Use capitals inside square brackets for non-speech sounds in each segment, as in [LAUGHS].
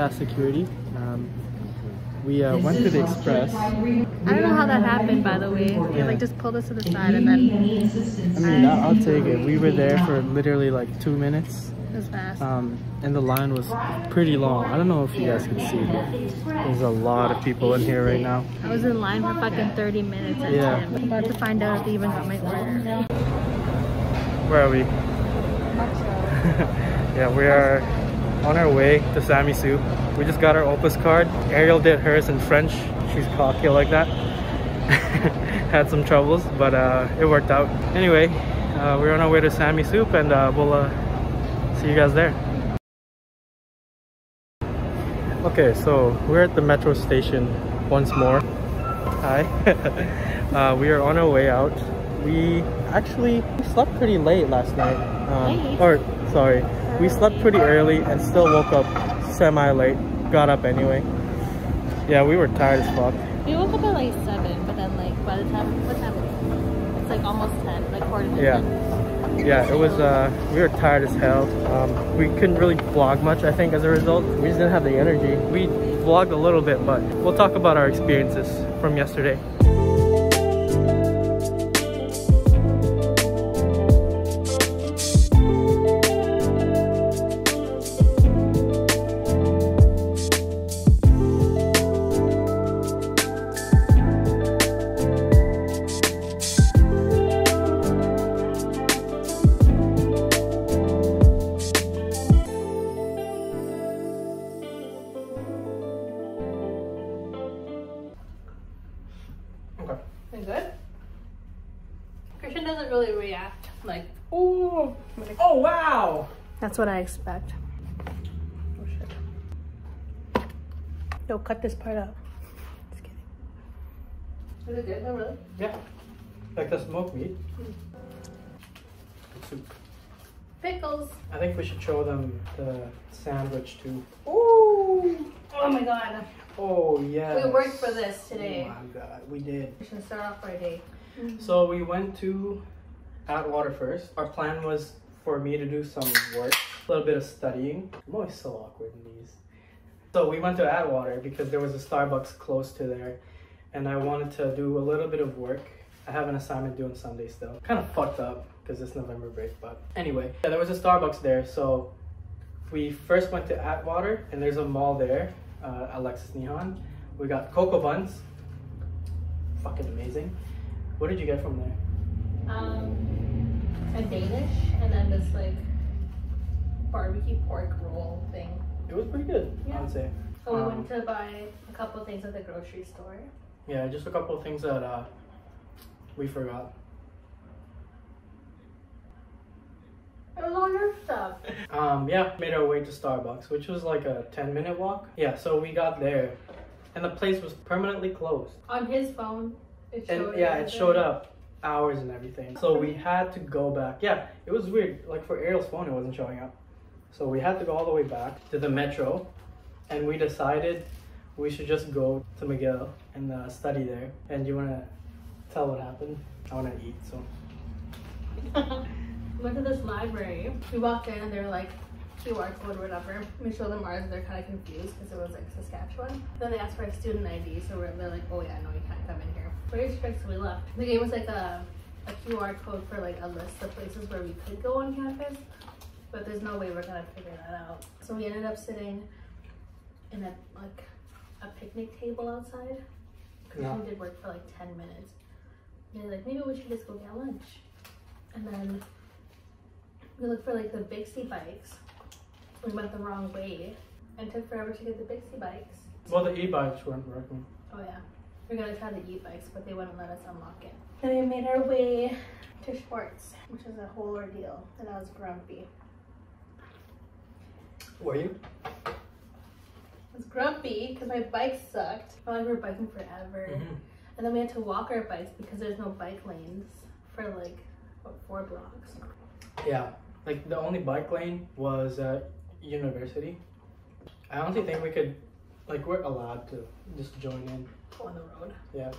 past security. Um, we uh, went to the express. I don't know how that happened, by the way. They Yeah. like just pulled us to the side and then I mean, I'll, I'll take it. We were there for literally like two minutes, it was fast. um, and the line was pretty long. I don't know if you guys can see, but there's a lot of people in here right now. I was in line for fucking 30 minutes at Yeah. yeah. I'm about to find out if they even got my order. Where are we? [LAUGHS] yeah, we are on our way to Sammy Soup. We just got our Opus card. Ariel did hers in French. She's cocky like that. [LAUGHS] Had some troubles, but uh, it worked out. Anyway, uh, we're on our way to Sammy Soup and uh, we'll uh, see you guys there. Okay, so we're at the metro station once more. Hi. [LAUGHS] uh, we are on our way out. We actually slept pretty late last night. Um, or, sorry, we slept pretty early and still woke up semi late. Got up anyway. Yeah, we were tired as fuck. We woke up at like 7, but then like by the time, what time is it? It's like almost 10, like quarter to Yeah. 10. Yeah, it was, uh, we were tired as hell. Um, we couldn't really vlog much, I think, as a result. We just didn't have the energy. We vlogged a little bit, but we'll talk about our experiences from yesterday. What I expect. Oh shit. Yo, cut this part out. Just kidding. Is it good? No, really? Yeah, like the smoked meat. Soup. Pickles. I think we should show them the sandwich too. Ooh. Oh my god. Oh yeah. We worked for this today. Oh my god, we did. We should start off our day. So we went to Atwater first. Our plan was for me to do some work, a little bit of studying. I'm always so awkward in these. So we went to Atwater because there was a Starbucks close to there, and I wanted to do a little bit of work. I have an assignment due on Sunday still. Kind of fucked up because it's November break, but anyway, yeah, there was a Starbucks there. So we first went to Atwater, and there's a mall there, uh, Alexis Nihon. We got cocoa buns. Fucking amazing. What did you get from there? Um, a Danish and then this like barbecue pork roll thing. It was pretty good, I Yeah. would say. So we Um, went to buy a couple things at the grocery store. Yeah, just a couple of things that uh, we forgot. It was all your stuff. Um, yeah, made our way to Starbucks, which was like a 10 minute walk. Yeah, so we got there, and the place was permanently closed. On his phone, it showed And yeah, it showed up hours and everything. So we had to go back. Yeah, it was weird. Like for Ariel's phone, it wasn't showing up. So we had to go all the way back to the metro, and we decided we should just go to McGill and uh, study there. And you wanna tell what happened? I wanna eat, so. we went to this library. We walked in and they were like QR code or whatever. We showed them ours. They're kind of confused because it was like Saskatchewan. Then they asked for a student ID, so we're they're like, oh yeah, no, you can't come in here. Very strict, so we left. The game was like a a QR code for like a list of places where we could go on campus, but there's no way we're gonna figure that out. So we ended up sitting in a like a picnic table outside. Yeah. We did work for like 10 minutes. And they're like, maybe we should just go get lunch. And then we looked for like the Bixi bikes. We went the wrong way and took forever to get the Bixi bikes. Well, the e-bikes weren't working. Oh yeah. We are gonna try the e-bikes, but they wouldn't let us unlock it. Then we made our way to Schwartz, which was a whole ordeal, and I was grumpy. Were you? I was grumpy because my bike sucked. I felt like we were biking forever. Mhm. And then we had to walk our bikes because there's no bike lanes for like what, four blocks. Yeah, like the only bike lane was at university. I honestly think we could, like, we're allowed to just join in. On the road. Yeah,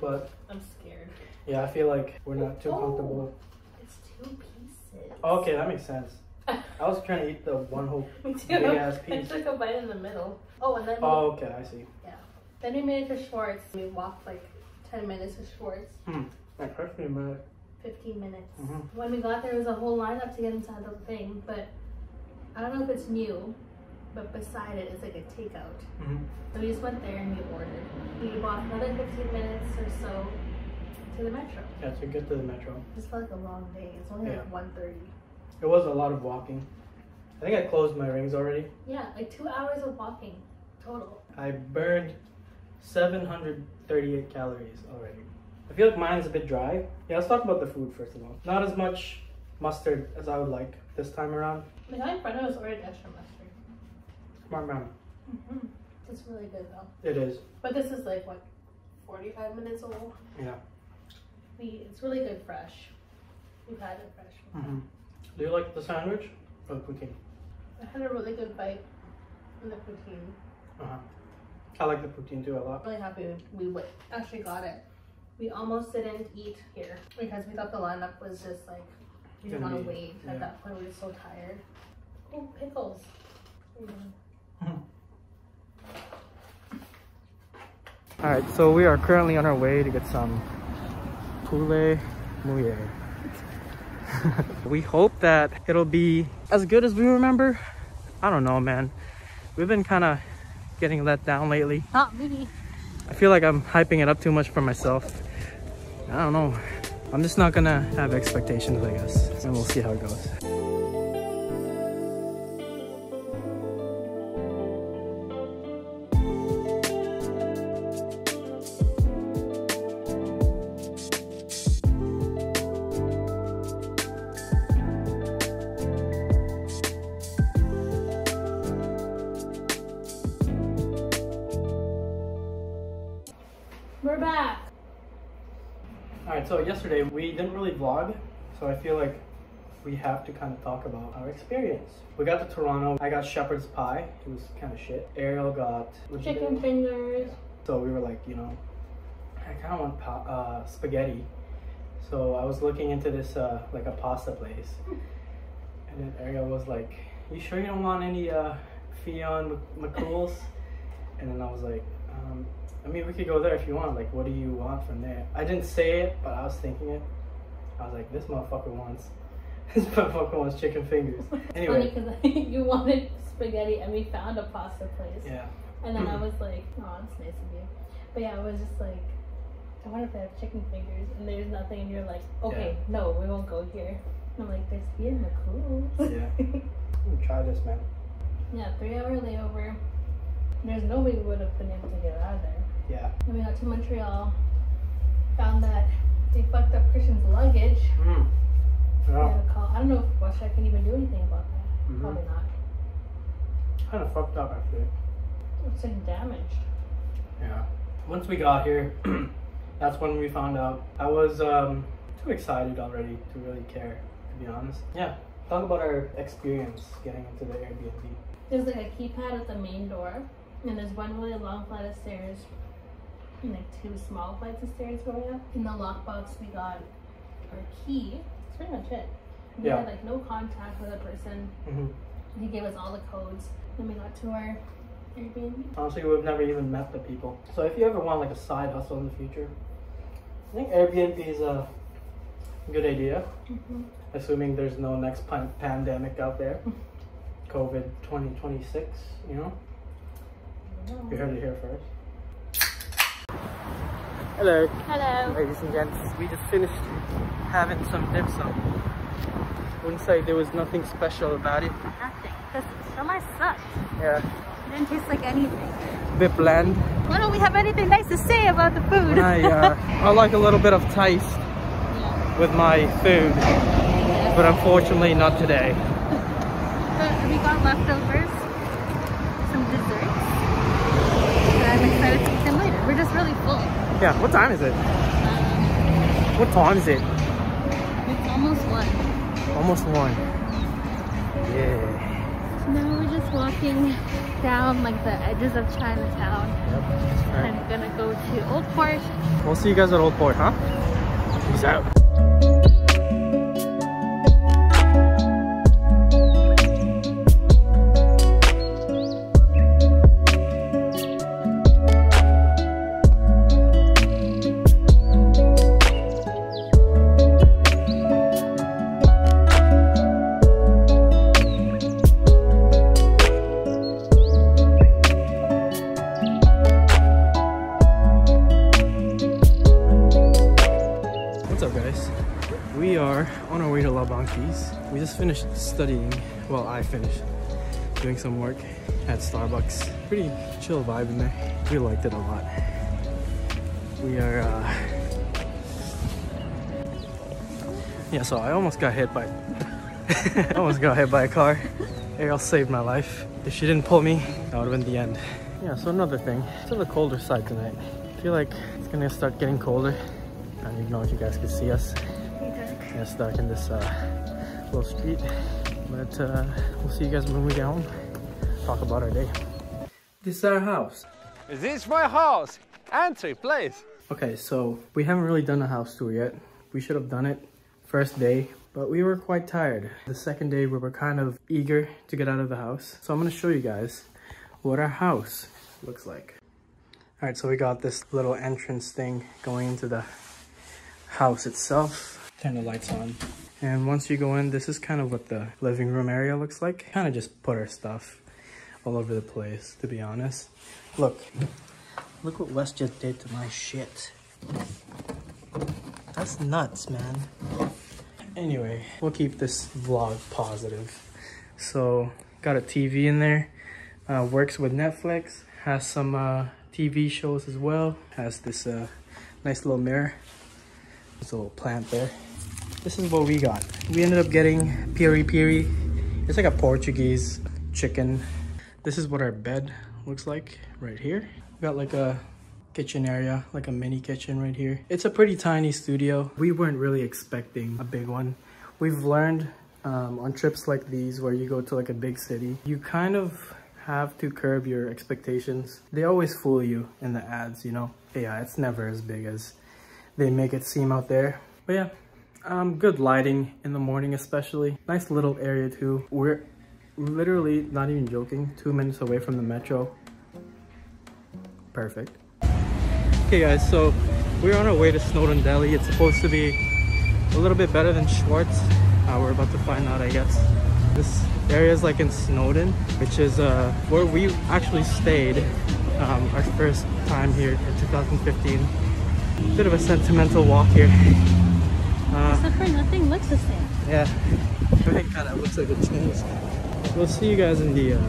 but I'm scared. yeah, I feel like we're not too Oh. comfortable. It's two pieces. Okay, that makes sense. [LAUGHS] I was trying to eat the one whole [LAUGHS] Me too. big ass I took a bite in the middle. Oh, and then we, Oh, okay, I see. Yeah. Then we made it to Schwartz. We walked like 10 minutes to Schwartz. That hurts me, man. 15 minutes. Mhm. When we got there, was a whole lineup to get inside the thing, but I don't know if it's new, but beside it is like a takeout. hmm So we just went there and we ordered. We walked another 15 minutes or so to the metro. Yeah, to get to the metro. This felt like a long day. It's only Yeah. like 1.30. It was a lot of walking. I think I closed my rings already. Yeah, like two hours of walking total. I burned 738 calories already. I feel like mine's a bit dry. Yeah, let's talk about the food first of all. Not as much mustard as I would like this time around. The guy in front of us ordered extra mustard. Smart man. Mm-hmm. It's really good though. It is. But this is like what, 45 minutes old. Yeah. We, it's really good fresh. We've had it fresh. hmm Do you like the sandwich or the poutine? I had a really good bite in the poutine. Uh-huh. I like the poutine too a lot. Really happy we, we w- actually got it. We almost didn't eat here because we thought the lineup was just like we didn't Gonna want to wait. yeah. At that point, we were so tired. Oh, pickles. [LAUGHS] Mm. All right, so we are currently on our way to get some poulet mouillé. [LAUGHS] we hope that it'll be as good as we remember. I don't know, man. We've been kind of getting let down lately. Not me. I feel like I'm hyping it up too much for myself. I don't know. I'm just not gonna have expectations, I guess, and we'll see how it goes. We have to kind of talk about our experience. We got to Toronto. I got shepherd's pie. It was kind of shit. Ariel got Chicken fingers. So we were like, you know, I kind of want pa- uh, spaghetti. So I was looking into this uh, like a pasta place, [LAUGHS] and then Ariel was like, "You sure you don't want any uh, Fionn MacCool's?" and then I was like, um, "I mean, we could go there if you want. Like, what do you want from there?" I didn't say it, but I was thinking it. I was like, "This motherfucker wants, this motherfucker [LAUGHS] wants chicken fingers." Anyway, Funny because [LAUGHS] you wanted spaghetti and we found a pasta place. yeah, And then I [CLEARS THROAT] was like, oh, that's nice of you. But yeah, I was just like, I wonder if they have chicken fingers. And there's nothing. And you're like, okay, no, we won't go here. And I'm like, there's beer McCool's. Yeah. [LAUGHS] Let me try this, man. yeah, three hour layover. There's no way we would have been able to get out of there. Yeah. And we got to Montreal. Found that they fucked up Christian's luggage. Mm. Yeah. had to call. I don't know if WestJet can even do anything about that. Mhm. Probably not. Kind of fucked up actually. It's like damaged. Yeah. Once we got here, [CLEARS THROAT] that's when we found out. I was um, too excited already to really care, to be honest. Yeah. Talk about our experience getting into the Airbnb. There's like a keypad at the main door, and there's one really long flight of stairs, and like two small flights of stairs going up. In the lockbox, we got our key. That's pretty much it. We Yeah. had like no contact with a person. hmm He gave us all the codes. Then we got to our Airbnb. Honestly, we've never even met the people. So if you ever want like a side hustle in the future, I think Airbnb is a good idea. Mm-hmm. Assuming there's no next pan- pandemic out there. COVID 2026, you know? You heard it here first. Hello. Hello. Ladies and gents, we just finished having some dim sum. Wouldn't say there was nothing special about it. Nothing. This summer sucked. Yeah, It Didn't taste like anything. a bit bland. Why don't we have anything nice to say about the food? I, uh, [LAUGHS] I like a little bit of taste yeah. with my food, but unfortunately not today. But we got leftovers, some desserts, and I'm excited to eat them later. We're just really full. Yeah, what time is it? Um, What time is it? Almost one. Yeah. Now we're just walking down like the edges of Chinatown. Yep. Right. I'm gonna go to Old Port. We'll see you guys at Old Port, huh? Peace out. Just finished studying, well I finished doing some work at Starbucks. Pretty chill vibe in there. We liked it a lot. We are, uh... yeah, so I almost got hit by, I [LAUGHS] almost got hit by a car. Ariel saved my life. If she didn't pull me, that would have been the end. Yeah, so another thing, it's to the colder side tonight. I feel like it's gonna start getting colder. I don't even know if you guys can see us. Yeah, stuck in this uh, little street. But uh, we'll see you guys when we get home. Talk about our day. This is our house. This is my house. Entry, please. Okay, so we haven't really done a house tour yet. We should have done it first day, but we were quite tired. The second day, we were kind of eager to get out of the house. So I'm gonna show you guys what our house looks like. All right, so we got this little entrance thing going into the house itself. Turn the lights on. And once you go in, this is kind of what the living room area looks like. Kind of just put our stuff all over the place, to be honest. Look, look what Wes just did to my shit. That's nuts, man. Anyway, we'll keep this vlog positive. So, got a TV in there. Uh, works with Netflix. Has some uh, TV shows as well. Has this uh, nice little mirror. A little plant there. This is what we got. We ended up getting piri piri. It's like a Portuguese chicken. This is what our bed looks like right here. We got like a kitchen area, like a mini kitchen right here. It's a pretty tiny studio. We weren't really expecting a big one. We've learned um, on trips like these where you go to like a big city, you kind of have to curb your expectations. They always fool you in the ads, you know? Yeah, it's never as big as they make it seem out there. But yeah, um, good lighting in the morning especially. Nice little area too. We're literally, not even joking, two minutes away from the metro. Perfect. Okay guys, so we're on our way to Snowdon Deli. It's supposed to be a little bit better than Schwartz. Uh, we're about to find out, I guess. This area is like in Snowdon, which is uh, where we actually stayed um, our first time here in 2015. Bit of a sentimental walk here. [LAUGHS] Uh, Except for nothing looks the same. Yeah, it kind of looks like a change. We'll see you guys in the uh,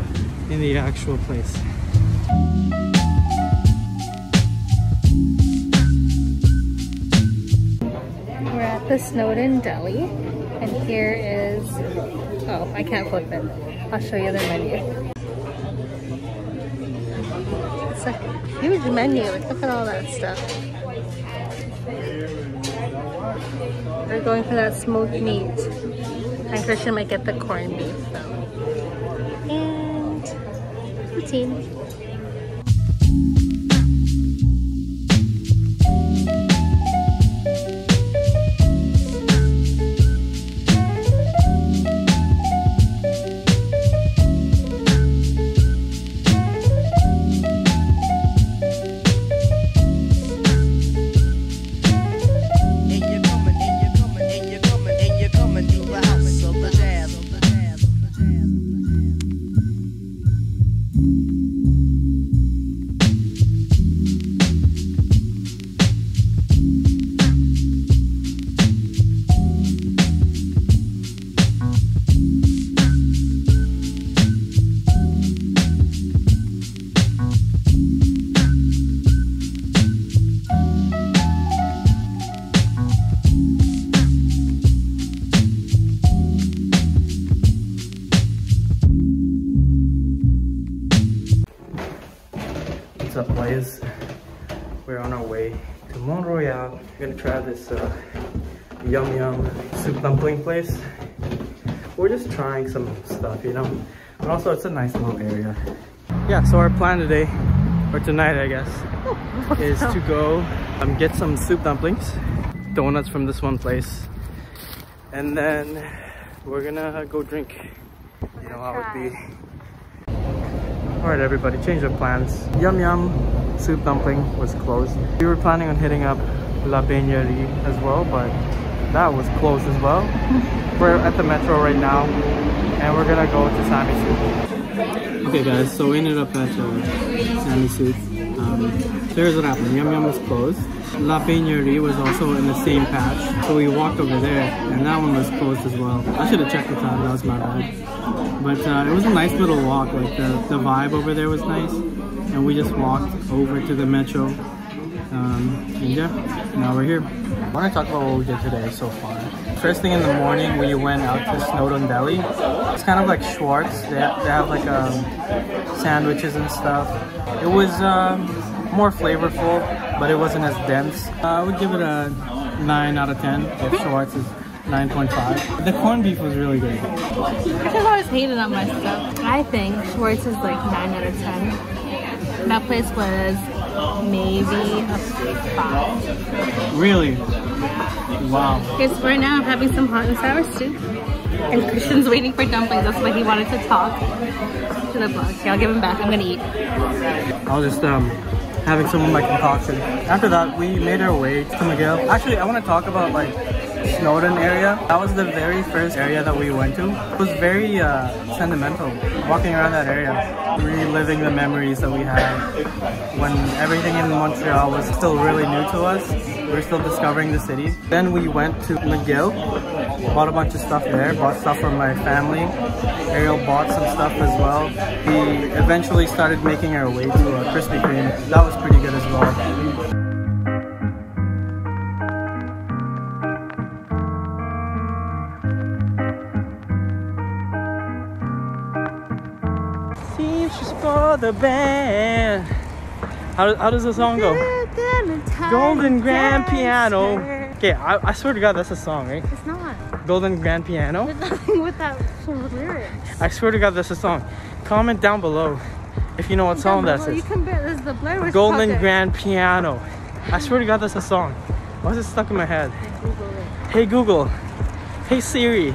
in the actual place. We're at the Snowdon Deli, and here is. Oh, I can't flip it. I'll show you the menu. It's a huge menu. Like, look at all that stuff. We're going for that smoked meat. And Christian might get the corned beef though. And poutine. Some stuff, you know. But also, it's a nice little area. Yeah. So our plan today, or tonight, I guess, is to go um, get some soup dumplings, donuts from this one place, and then we're gonna go drink. You know how it be. Alright everybody, change of plans. Yum Yum Soup Dumpling was closed. We were planning on hitting up La Beignerie as well, but that was closed as well. [LAUGHS] we're at the metro right now, and we're gonna go to Sammy Soup. Okay guys, so we ended up at uh, Sammy Soup. Um, So here's what happened. Yum Yum was closed. La Beignerie was also in the same patch. So we walked over there and that one was closed as well. I should have checked the time, that was my bad. But uh, it was a nice little walk. Like the, the vibe over there was nice. And we just walked over to the metro. Um, and yeah, now we're here. I want to talk about what we did today so far. First thing in the morning, we went out to Snowdon Deli. It's kind of like Schwartz. They have, they have like um, sandwiches and stuff. It was um, more flavorful, but it wasn't as dense. Uh, I would give it a 9 out of 10 if Schwartz is 9.5. The corned beef was really good. I've always hated on my stuff. I think Schwartz is like 9 out of 10. That place was maybe a 5. Really? Wow. Okay, so right now I'm having some hot and sour soup. And Christian's waiting for dumplings. That's why he wanted to talk to the vlog. Okay, I'll give him back. I'm gonna eat. I was just um, having some of my concoction. After that, we made our way to McGill. Actually, I want to talk about like Snowdon area. That was the very first area that we went to. It was very uh, sentimental, walking around that area, reliving the memories that we had when everything in Montreal was still really new to us. We were still discovering the city. Then we went to McGill, bought a bunch of stuff there, bought stuff from my family. Ariel bought some stuff as well. We eventually started making our way to uh, Krispy Kreme. That was pretty good as well. The band. How, how does the song go? Golden Grand Piano. Okay, I, I swear to God, that's a song, right? It's not. Golden Grand Piano. There's nothing [LAUGHS] with that sort of lyrics. I swear to God, that's a song. Comment down below if you know what song that is. You can bet this is the Blair Witch Golden Project. Grand Piano. I swear to God, that's a song. Why is it stuck in my head? Hey Google. Hey Siri.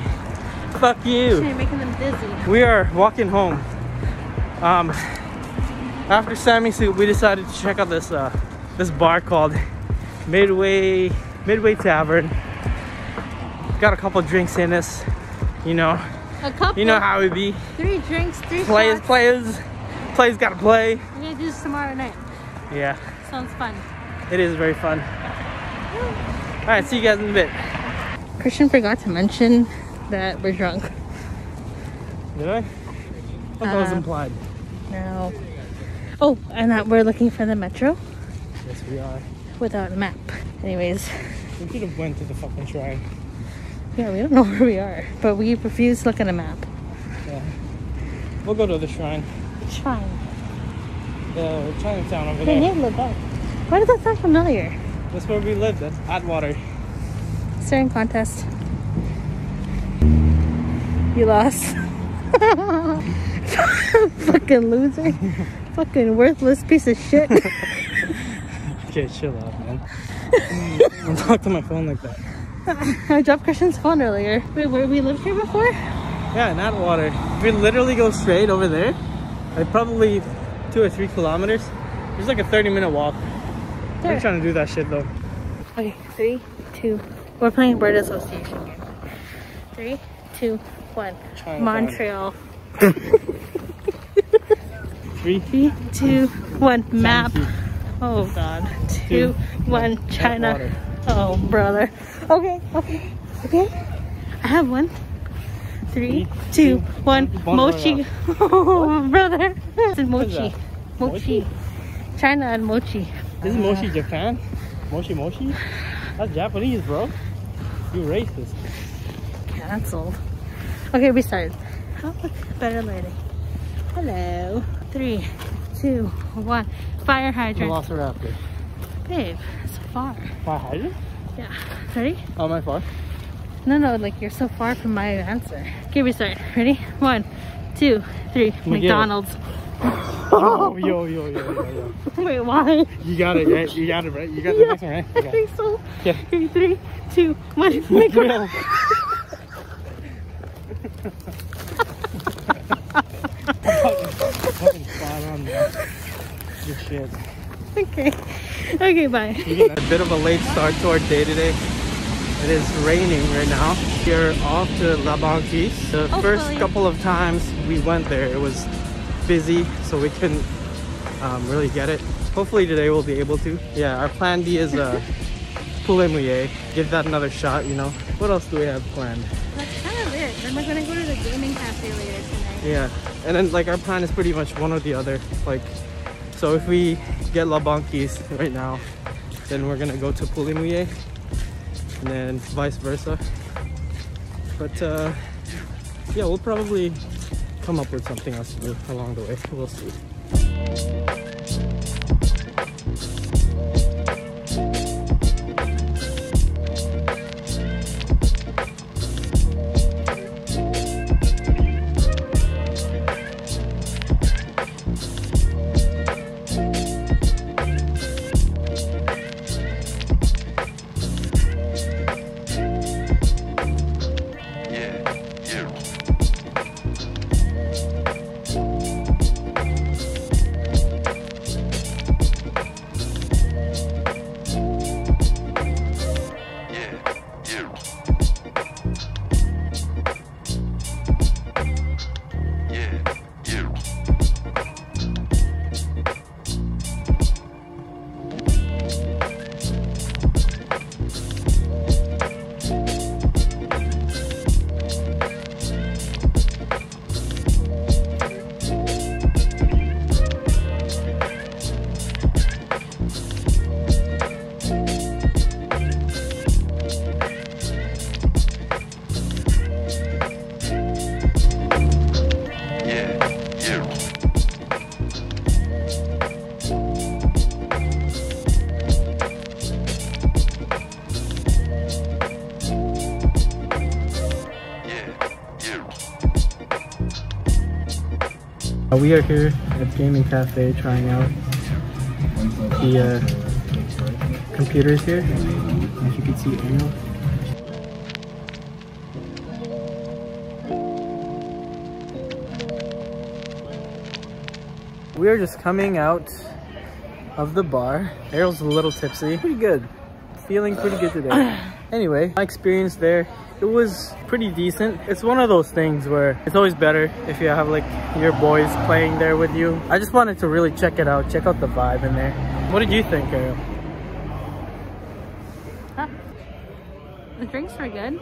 Fuck you. Making them dizzy. We are walking home. Um, after Sammy Soup, we decided to check out this uh, this bar called Midway Midway Tavern. Got a couple drinks in us, you know. A couple. You know how it be. Three drinks, three Players, shots. players, players gotta play. We're gonna do this tomorrow night. Yeah, Sounds fun. it is very fun. All right, see you guys in a bit. Christian forgot to mention that we're drunk. Did I? I thought that was Uh, implied. No. Oh, and that we're looking for the metro Yes, we are. without a map. Anyways, We could have went to the fucking shrine. yeah, we don't know [LAUGHS] where we are, but we refuse to look at a map. Yeah. We'll go to the shrine. It's fine. The Chinatown over Hey, there. hey, look up. Why does that sound familiar? That's where we lived. That's Atwater. Staring contest. You lost. [LAUGHS] Fucking loser. [LAUGHS] Fucking worthless piece of shit. [LAUGHS] Okay, chill out, man. Don't talk to my phone like that. [LAUGHS] I dropped Christian's phone earlier. Wait, where we lived here before? Yeah, in Atwater. We literally go straight over there, like probably two or three kilometers, It's like a 30 minute walk. There. We're trying to do that shit though. Okay, three, two. We're playing Word Association here. Three, two, one. Chinatown. Montreal. [LAUGHS] Three. Three, two, one. Map. Oh God. Two, Two, one. China. Oh brother. Okay, okay, okay. I have one. Three, Three, two, two, one. Mochi. Oh [LAUGHS] brother. It's is mochi. Mochi. China and mochi. This is Mochi Japan. Mochi Mochi? That's Japanese, bro. You racist. Cancelled. Okay, we started. Better lighting. Hello. Three, two, one. Fire hydrant. Velociraptor. Babe, so far. Fire hydrant? Yeah. Ready? Oh, my far. No, no, like you're so far from my answer. Okay, we start. Ready? One, two, three. McDonald's. Oh, yo, yo, yo, yo, yo. [LAUGHS] Wait, why? You got it, right? You got it, right? You got the next one, right? I think so. Okay. Okay, three, two, one. [LAUGHS] McGrill. [LAUGHS] McGrill. Fucking spot on, man. Good shit. Okay. Okay, bye. a bit of a late start to our day today. It is raining right now. We're off to La Banquise. The first couple of times we went there, it was busy, so we couldn't um, really get it. hopefully today we'll be able to. Yeah, our plan B is uh, [LAUGHS] Poulet Mouillé. Give that another shot, you know. What else do we have planned? That's kind of it. Then we're gonna go to the gaming cafe later. Yeah, and then like our plan is pretty much one or the other. Like, so if we get La Banquise right now, then we're gonna go to Mouillé, and then vice versa. But uh, yeah, we'll probably come up with something else to do along the way. We'll see. Uh, we are here at Gaming Cafe trying out the uh, computers here. As you can see, Ariel. We are just coming out of the bar. Ariel's a little tipsy. Pretty good. Feeling pretty good today. [CLEARS THROAT] Anyway, my experience there, it was pretty decent. It's one of those things where it's always better if you have like your boys playing there with you. I just wanted to really check it out, check out the vibe in there. What did you think, Ariel? The drinks were good.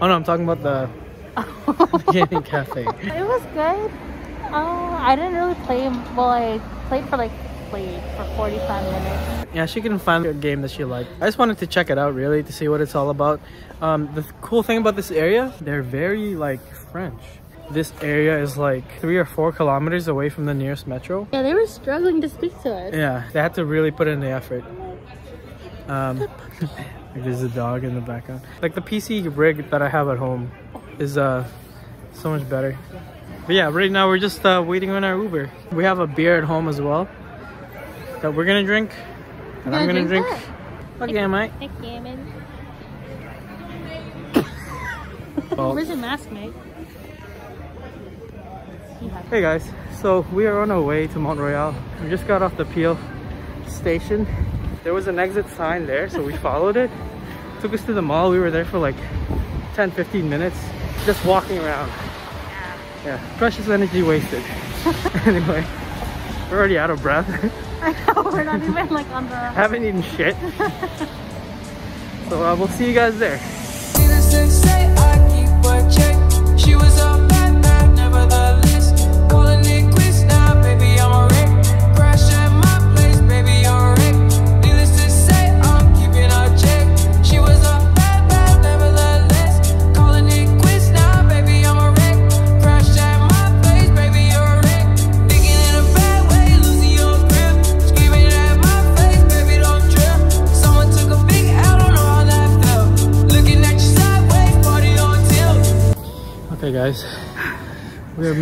Oh no, I'm talking about the [LAUGHS] [LAUGHS] gaming cafe. It was good. Uh, I didn't really play. Well, I played for like played for 45 minutes. Yeah, she couldn't find a game that she liked. I just wanted to check it out really to see what it's all about. Um, the th- cool thing about this area, they're very like French. This area is like three or four kilometers away from the nearest metro. Yeah, they were struggling to speak to us. Yeah, they had to really put in the effort. Um, [LAUGHS] there's a dog in the background. Like the PC rig that I have at home is uh so much better. But yeah, right now we're just uh, waiting on our Uber. We have a beer at home as well that we're gonna drink, and I'm gonna gonna drink. drink Okay, mate. Hey, Gammon. [LAUGHS] Well, Where's your mask, mate? Hey guys, so we are on our way to Mont Royal. We just got off the Peel station. There was an exit sign there, so we [LAUGHS] followed it. Took us to the mall. We were there for like 10 15 minutes, just walking around. Yeah, precious energy wasted. [LAUGHS] anyway, we're already out of breath. I know, we're not even like on the. [LAUGHS] Haven't eaten shit. so uh, we'll see you guys there. Needless to say, I keep a check. She was a bad bad, nevertheless.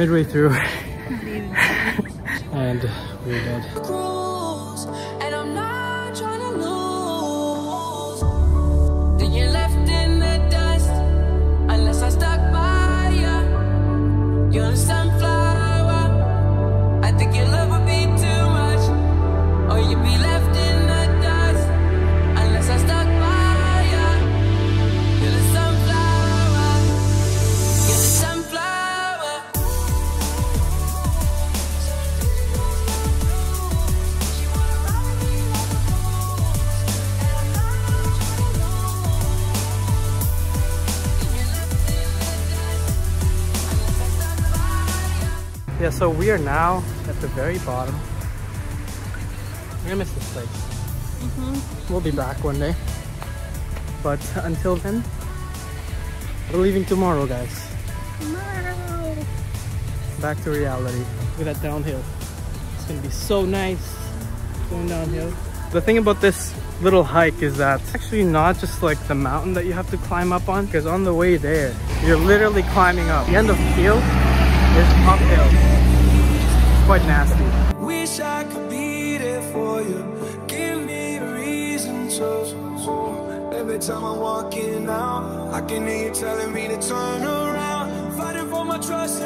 Midway through, [LAUGHS] and we're dead. So we are now at the very bottom. I'm gonna miss this place. Mm-hmm. We'll be back one day. But until then, we're leaving tomorrow, guys. Tomorrow. Back to reality. Look at that downhill. It's gonna be so nice going downhill. The thing about this little hike is that it's actually not just like the mountain that you have to climb up on because on the way there, you're literally climbing up. The end of Kiel is uphill. It's quite nasty. Wish I could be there for you. Give me reason to. Every time I'm walking out, I can hear you telling me to turn around. Fighting for my trust